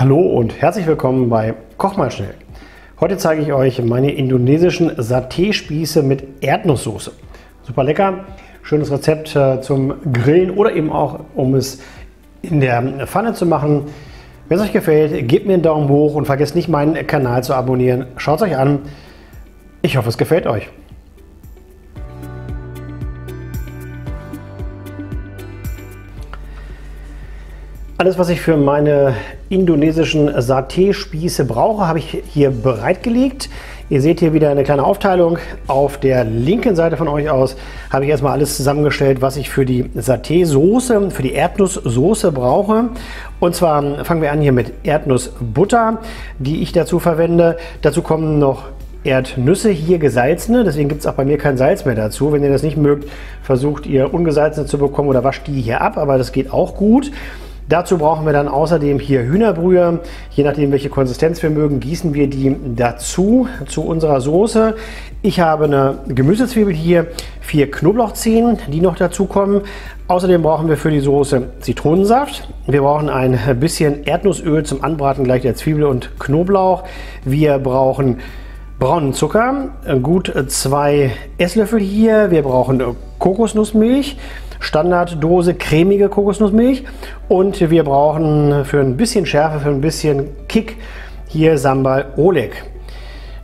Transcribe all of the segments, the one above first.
Hallo und herzlich willkommen bei Koch mal schnell. Heute zeige ich euch meine indonesischen Saté-Spieße mit Erdnusssoße. Super lecker, schönes Rezept äh, zum Grillen oder eben auch um es in der Pfanne zu machen. Wenn es euch gefällt, gebt mir einen Daumen hoch und vergesst nicht meinen Kanal zu abonnieren. Schaut es euch an. Ich hoffe, es gefällt euch. Alles, was ich für meine indonesischen Saté-Spieße brauche, habe ich hier bereitgelegt. Ihr seht hier wieder eine kleine Aufteilung. Auf der linken Seite von euch aus habe ich erstmal alles zusammengestellt, was ich für die Saté-Soße, für die Erdnusssoße brauche. Und zwar fangen wir an hier mit Erdnussbutter, die ich dazu verwende. Dazu kommen noch Erdnüsse, hier gesalzene, deswegen gibt es auch bei mir kein Salz mehr dazu. Wenn ihr das nicht mögt, versucht ihr ungesalzene zu bekommen oder wascht die hier ab, aber das geht auch gut. Dazu brauchen wir dann außerdem hier Hühnerbrühe. Je nachdem, welche Konsistenz wir mögen, gießen wir die dazu zu unserer Soße. Ich habe eine Gemüsezwiebel hier, vier Knoblauchzehen, die noch dazu kommen. Außerdem brauchen wir für die Soße Zitronensaft. Wir brauchen ein bisschen Erdnussöl zum Anbraten gleich der Zwiebel und Knoblauch. Wir brauchen braunen Zucker, gut zwei Esslöffel hier. Wir brauchen Kokosnussmilch. Standarddose cremige Kokosnussmilch und wir brauchen für ein bisschen Schärfe, für ein bisschen Kick hier Sambal Oleg.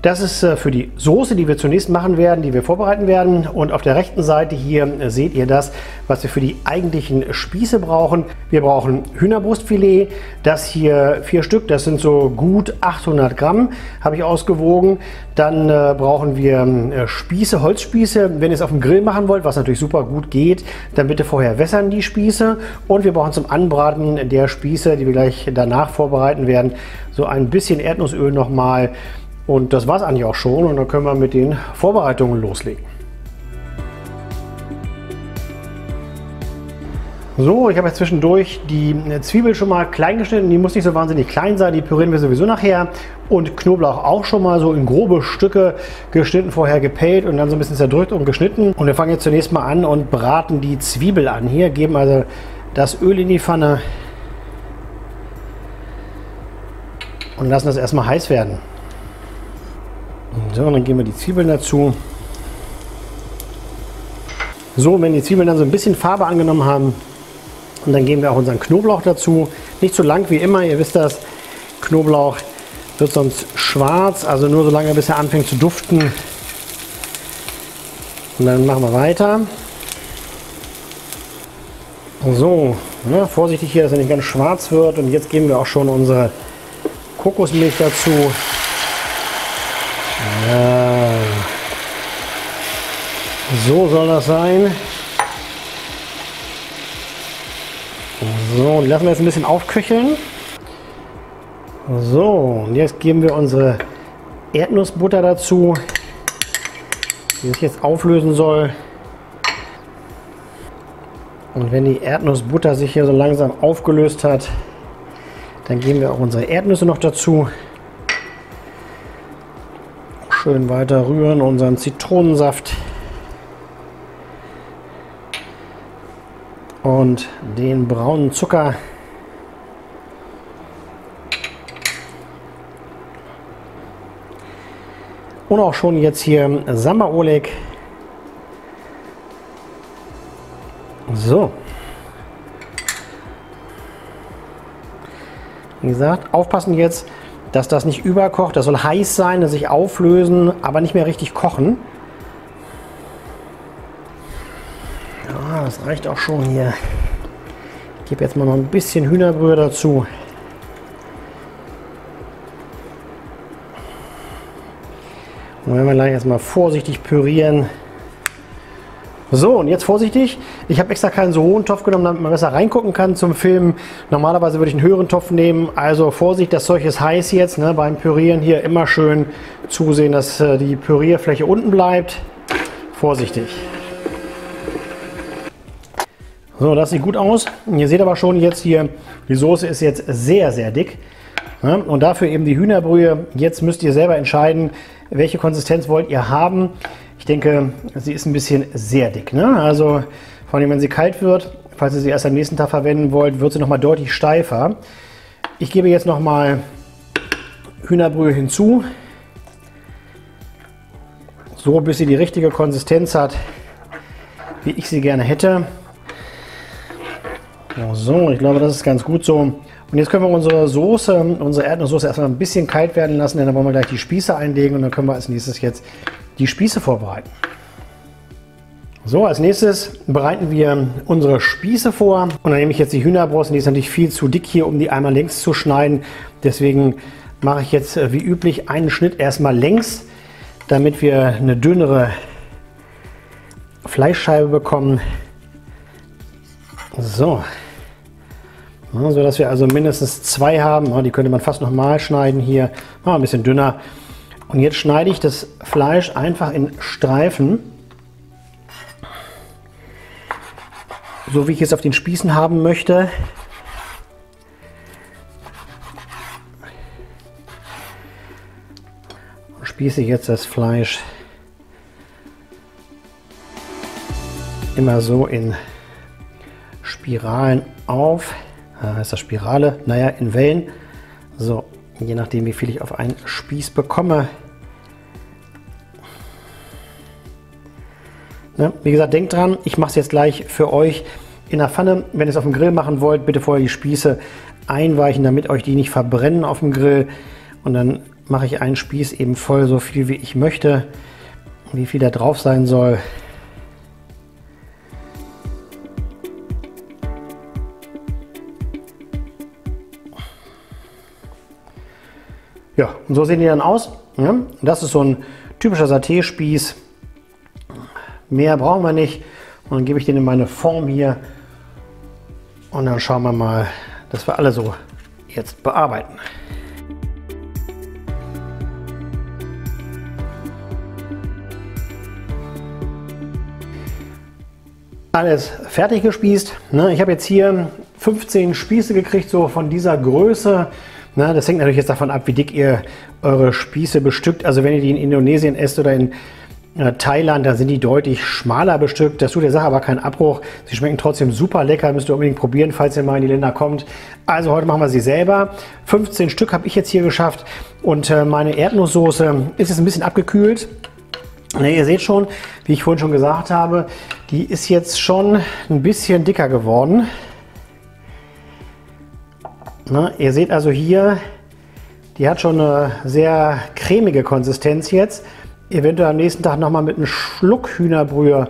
Das ist äh, für die Soße, die wir zunächst machen werden, die wir vorbereiten werden. Und auf der rechten Seite hier äh, seht ihr das, was wir für die eigentlichen Spieße brauchen. Wir brauchen Hühnerbrustfilet, das hier vier Stück, das sind so gut 800 Gramm, habe ich ausgewogen. Dann äh, brauchen wir Spieße, Holzspieße. Wenn ihr es auf dem Grill machen wollt, was natürlich super gut geht, dann bitte vorher wässern die Spieße. Und wir brauchen zum Anbraten der Spieße, die wir gleich danach vorbereiten werden, so ein bisschen Erdnussöl nochmal. Und das war es eigentlich auch schon und dann können wir mit den Vorbereitungen loslegen. So, ich habe jetzt zwischendurch die Zwiebel schon mal klein geschnitten. Die muss nicht so wahnsinnig klein sein, die pürieren wir sowieso nachher. Und Knoblauch auch schon mal so in grobe Stücke geschnitten, vorher gepellt und dann so ein bisschen zerdrückt und geschnitten. Und wir fangen jetzt zunächst mal an und braten die Zwiebel an. Hier geben also das Öl in die Pfanne und lassen das erstmal heiß werden. So, dann geben wir die Zwiebeln dazu. So, wenn die Zwiebeln dann so ein bisschen Farbe angenommen haben, und dann geben wir auch unseren Knoblauch dazu. Nicht so lang wie immer, ihr wisst das, Knoblauch wird sonst schwarz, also nur so lange, bis er anfängt zu duften. Und dann machen wir weiter. So, ne, vorsichtig hier, dass er nicht ganz schwarz wird. Und jetzt geben wir auch schon unsere Kokosmilch dazu. So soll das sein. So, lassen wir jetzt ein bisschen aufköcheln. So, und jetzt geben wir unsere Erdnussbutter dazu, die sich jetzt auflösen soll. Und wenn die Erdnussbutter sich hier so langsam aufgelöst hat, dann geben wir auch unsere Erdnüsse noch dazu. Schön weiter rühren, unseren Zitronensaft und den braunen Zucker. Und auch schon jetzt hier Samba Oleg. So. Wie gesagt, aufpassen jetzt, dass das nicht überkocht. Das soll heiß sein, sich auflösen, aber nicht mehr richtig kochen. Reicht auch schon hier. Ich gebe jetzt mal noch ein bisschen Hühnerbrühe dazu. Und wenn wir gleich erstmal vorsichtig pürieren. So, und jetzt vorsichtig. Ich habe extra keinen so hohen Topf genommen, damit man besser reingucken kann zum Filmen. Normalerweise würde ich einen höheren Topf nehmen. Also Vorsicht, das Zeug ist heiß jetzt. Ne? Beim Pürieren hier immer schön zusehen, dass äh, die Pürierfläche unten bleibt. Vorsichtig. So, das sieht gut aus. Ihr seht aber schon jetzt hier, die Soße ist jetzt sehr, sehr dick. Und dafür eben die Hühnerbrühe. Jetzt müsst ihr selber entscheiden, welche Konsistenz wollt ihr haben. Ich denke, sie ist ein bisschen sehr dick. Ne? Also vor allem, wenn sie kalt wird, falls ihr sie erst am nächsten Tag verwenden wollt, wird sie noch mal deutlich steifer. Ich gebe jetzt noch mal Hühnerbrühe hinzu. So, bis sie die richtige Konsistenz hat, wie ich sie gerne hätte. So, ich glaube, das ist ganz gut so. Und jetzt können wir unsere Soße, unsere Erdnusssoße erstmal ein bisschen kalt werden lassen, denn dann wollen wir gleich die Spieße einlegen und dann können wir als nächstes jetzt die Spieße vorbereiten. So, als nächstes bereiten wir unsere Spieße vor. Und dann nehme ich jetzt die Hühnerbrust. Die ist natürlich viel zu dick hier, um die einmal längs zu schneiden. Deswegen mache ich jetzt äh, wie üblich einen Schnitt erstmal längs, damit wir eine dünnere Fleischscheibe bekommen. So, ja, so dass wir also mindestens zwei haben. Ja, die könnte man fast nochmal schneiden hier. Mal ein bisschen dünner. Und jetzt schneide ich das Fleisch einfach in Streifen. so wie ich es auf den Spießen haben möchte. Und spieße jetzt das Fleisch immer so in Spiralen auf. Da heißt das Spirale? Naja, in Wellen. So, je nachdem wie viel ich auf einen Spieß bekomme. Ne? Wie gesagt, denkt dran, ich mache es jetzt gleich für euch in der Pfanne. Wenn ihr es auf dem Grill machen wollt, bitte vorher die Spieße einweichen, damit euch die nicht verbrennen auf dem Grill. Und dann mache ich einen Spieß eben voll so viel, wie ich möchte. Wie viel da drauf sein soll. Ja, und so sehen die dann aus. Ja, das ist so ein typischer Saté-Spieß. Mehr brauchen wir nicht. Und dann gebe ich den in meine Form hier. Und dann schauen wir mal, dass wir alle so jetzt bearbeiten. Alles fertig gespießt. Ne? Ich habe jetzt hier 15 Spieße gekriegt, so von dieser Größe. Ne? Das hängt natürlich jetzt davon ab, wie dick ihr eure Spieße bestückt. Also wenn ihr die in Indonesien esst oder in äh, Thailand, da sind die deutlich schmaler bestückt. Das tut der Sache aber keinen Abbruch. Sie schmecken trotzdem super lecker. Müsst ihr unbedingt probieren, falls ihr mal in die Länder kommt. Also heute machen wir sie selber. 15 Stück habe ich jetzt hier geschafft. Und äh, meine Erdnusssoße ist jetzt ein bisschen abgekühlt. Ne, ihr seht schon, wie ich vorhin schon gesagt habe, die ist jetzt schon ein bisschen dicker geworden. Ne, ihr seht also hier, die hat schon eine sehr cremige Konsistenz jetzt. Eventuell am nächsten Tag nochmal mit einem Schluck Hühnerbrühe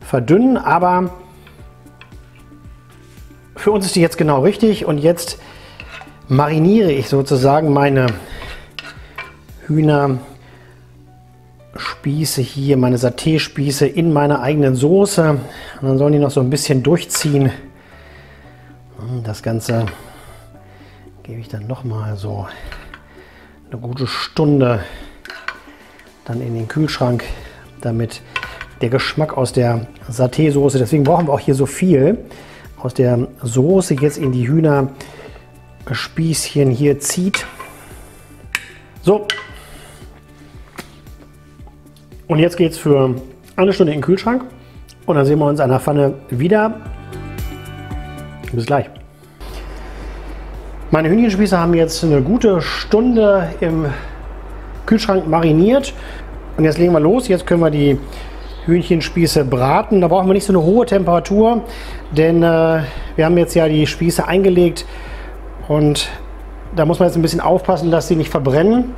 verdünnen, aber für uns ist die jetzt genau richtig. Und jetzt mariniere ich sozusagen meine Hühnerspieße hier, meine Saté-Spieße in meiner eigenen Soße. Und dann sollen die noch so ein bisschen durchziehen. Das Ganze gebe ich dann nochmal so eine gute Stunde dann in den Kühlschrank, damit der Geschmack aus der Saté-Soße, deswegen brauchen wir auch hier so viel, aus der Soße jetzt in die Hühnerspießchen hier zieht. So. Und jetzt geht es für eine Stunde in den Kühlschrank und dann sehen wir uns an der Pfanne wieder. Bis gleich. Meine Hühnchenspieße haben jetzt eine gute Stunde im Kühlschrank mariniert. Und jetzt legen wir los. Jetzt können wir die Hühnchenspieße braten. Da brauchen wir nicht so eine hohe Temperatur, denn äh, wir haben jetzt ja die Spieße eingelegt und da muss man jetzt ein bisschen aufpassen, dass sie nicht verbrennen.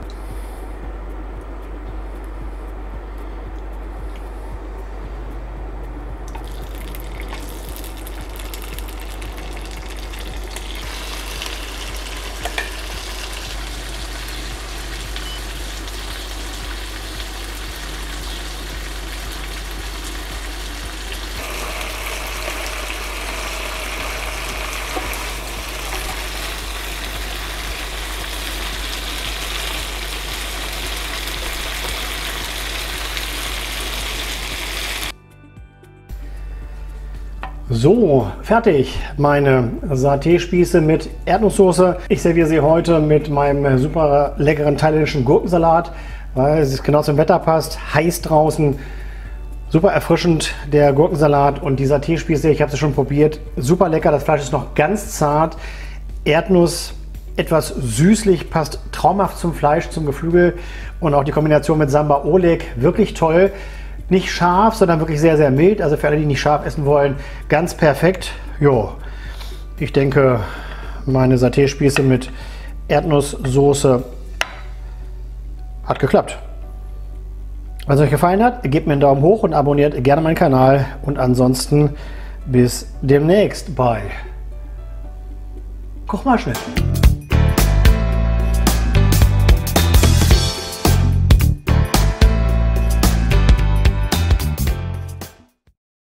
So, fertig meine Saté-Spieße mit Erdnusssoße. Ich serviere sie heute mit meinem super leckeren thailändischen Gurkensalat, weil es genau zum Wetter passt. Heiß draußen, super erfrischend der Gurkensalat und die Saté-Spieße, ich habe sie schon probiert. Super lecker, das Fleisch ist noch ganz zart. Erdnuss etwas süßlich, passt traumhaft zum Fleisch, zum Geflügel und auch die Kombination mit Samba Oleg wirklich toll. Nicht scharf, sondern wirklich sehr, sehr mild. Also für alle, die nicht scharf essen wollen, ganz perfekt. Jo, ich denke, meine Saté-Spieße mit Erdnusssoße hat geklappt. Wenn es euch gefallen hat, gebt mir einen Daumen hoch und abonniert gerne meinen Kanal. Und ansonsten bis demnächst bei Kochmaschnitt.